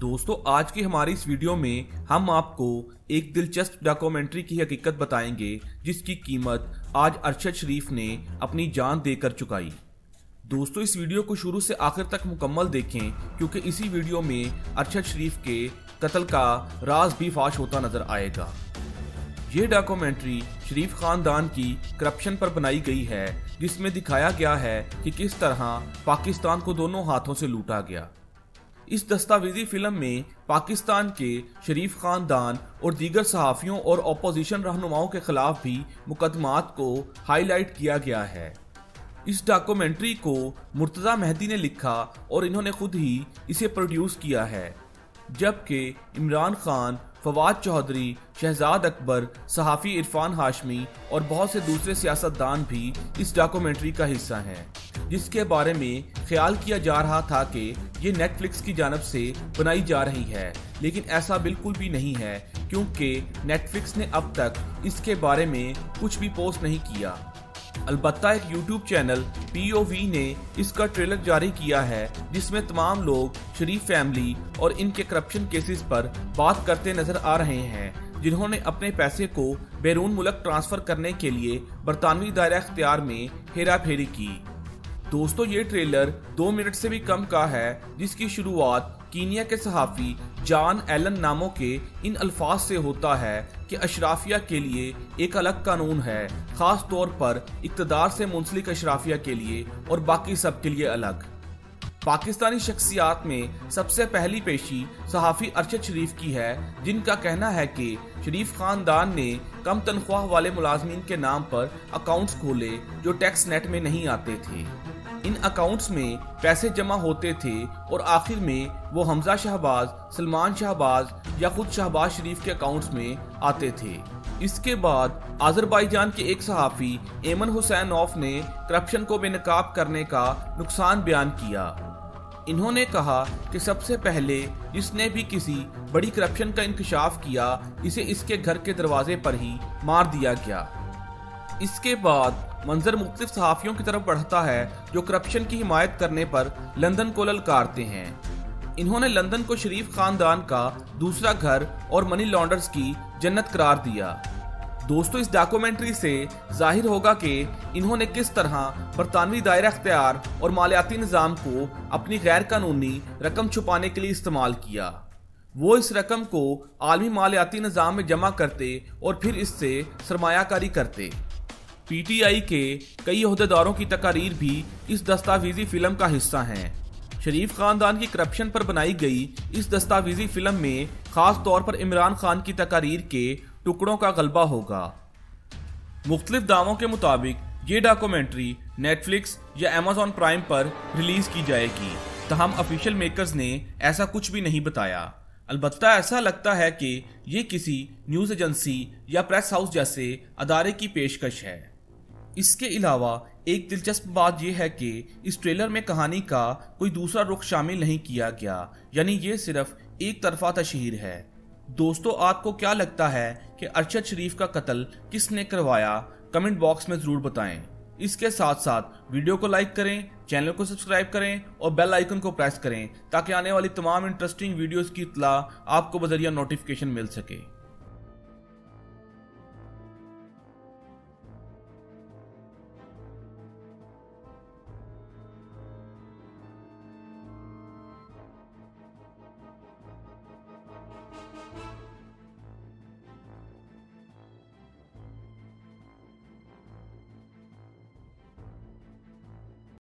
दोस्तों, आज की हमारी इस वीडियो में हम आपको एक दिलचस्प डॉक्यूमेंट्री की हकीकत बताएँगे, जिसकी कीमत आज अरशद शरीफ ने अपनी जान देकर चुकाई। दोस्तों, इस वीडियो को शुरू से आखिर तक मुकम्मल देखें, क्योंकि इसी वीडियो में अरशद शरीफ के कत्ल का राज भी फाश होता नज़र आएगा। ये डॉक्यूमेंट्री शरीफ खानदान की करप्शन पर बनाई गई है, जिसमें दिखाया गया है कि किस तरह पाकिस्तान को दोनों हाथों से लूटा गया। इस दस्तावेजी फ़िल्म में पाकिस्तान के शरीफ खानदान और दीगर सहाफ़ियों और अपोजिशन रहनुमाओं के खिलाफ भी मुकदमात को हाईलाइट किया गया है। इस डॉक्यूमेंट्री को मुर्तज़ा मेहदी ने लिखा और इन्होंने खुद ही इसे प्रोड्यूस किया है, जबकि इमरान खान, फवाद चौधरी, शहजाद अकबर, सहाफ़ी इरफान हाशमी और बहुत से दूसरे सियासतदान भी इस डॉक्यूमेंट्री का हिस्सा हैं। जिसके बारे में ख्याल किया जा रहा था कि ये नेटफ्लिक्स की जानब से बनाई जा रही है, लेकिन ऐसा बिल्कुल भी नहीं है, क्योंकि नेटफ्लिक्स ने अब तक इसके बारे में कुछ भी पोस्ट नहीं किया। अलबत् एक यूट्यूब चैनल पीओवी ने इसका ट्रेलर जारी किया है, जिसमें तमाम लोग, शरीफ फैमिली और इनके करप्शन केसेस पर बात करते नज़र आ रहे हैं, जिन्होंने अपने पैसे को बैरून मुल्क ट्रांसफ़र करने के लिए बरतानवी दायरा अख्तियार में हेरा फेरी की। दोस्तों, ये ट्रेलर दो मिनट से भी कम का है, जिसकी शुरुआत कीनिया के सहाफ़ी जॉन एलन नामों के इन अल्फाज से होता है कि अशराफिया के लिए एक अलग कानून है, ख़ास तौर पर इकतदार से मुंसलिक अशराफिया के लिए और बाकी सब के लिए अलग। पाकिस्तानी शख्सियात में सबसे पहली पेशी सहाफ़ी अरशद शरीफ की है, जिनका कहना है कि शरीफ खानदान ने कम तनख्वाह वाले मुलाजमीन के नाम पर अकाउंट्स खोले जो टैक्स नेट में नहीं आते थे। इन अकाउंट्स में पैसे जमा होते थे और आखिर में वो हमजा शहबाज, सलमान शहबाज या खुद शहबाज शरीफ के अकाउंट्स में आते थे। इसके बाद आजरबाईजान के एक सहाफ़ी एमन हुसैन ऑफ़ ने करप्शन को बेनकाब करने का नुकसान बयान किया। इन्होंने कहा कि सबसे पहले जिसने भी किसी बड़ी करप्शन का इंकशाफ किया, इसे इसके घर के दरवाजे पर ही मार दिया गया। इसके बाद मंजर मुख्तलिफ़ सहाफ़ियों की तरफ़ बढ़ता है, जो करप्शन की हिमायत करने पर लंदन को ललकारते हैं। इन्होंने लंदन को शरीफ खानदान का दूसरा घर और मनी लॉन्डर्स की जन्नत करार दिया। दोस्तों, इस डॉक्यूमेंट्री से ज़ाहिर होगा कि इन्होंने किस तरह बरतानवी दायरा अख्तियार और मालियाती निज़ाम को अपनी गैर कानूनी रकम छुपाने के लिए इस्तेमाल किया। वो इस रकम को आलमी मालियाती निज़ाम में जमा करते और फिर इससे सरमायाकारी करते। पीटीआई के कई अहदेदारों की तकारीर भी इस दस्तावेजी फ़िल्म का हिस्सा हैं। शरीफ खानदान की करप्शन पर बनाई गई इस दस्तावेजी फ़िल्म में खास तौर पर इमरान खान की तकारीर के टुकड़ों का गलबा होगा। मुख्तलिफ़ दावों के मुताबिक, ये डॉक्यूमेंट्री नेटफ्लिक्स या अमेजोन प्राइम पर रिलीज़ की जाएगी। तहम ऑफिशियल मेकर्स ने ऐसा कुछ भी नहीं बताया। अलबत् ऐसा लगता है कि ये किसी न्यूज़ एजेंसी या प्रेस हाउस जैसे अदारे की पेशकश है। इसके अलावा एक दिलचस्प बात यह है कि इस ट्रेलर में कहानी का कोई दूसरा रुख शामिल नहीं किया गया, यानी ये सिर्फ़ एक तरफा तशहर है। दोस्तों, आपको क्या लगता है कि अरशद शरीफ का कत्ल किसने करवाया? कमेंट बॉक्स में ज़रूर बताएँ। इसके साथ साथ वीडियो को लाइक करें, चैनल को सब्सक्राइब करें और बेल आइकन को प्रेस करें, ताकि आने वाली तमाम इंटरेस्टिंग वीडियोस की इतला आपको बजरिया नोटिफिकेशन मिल सके।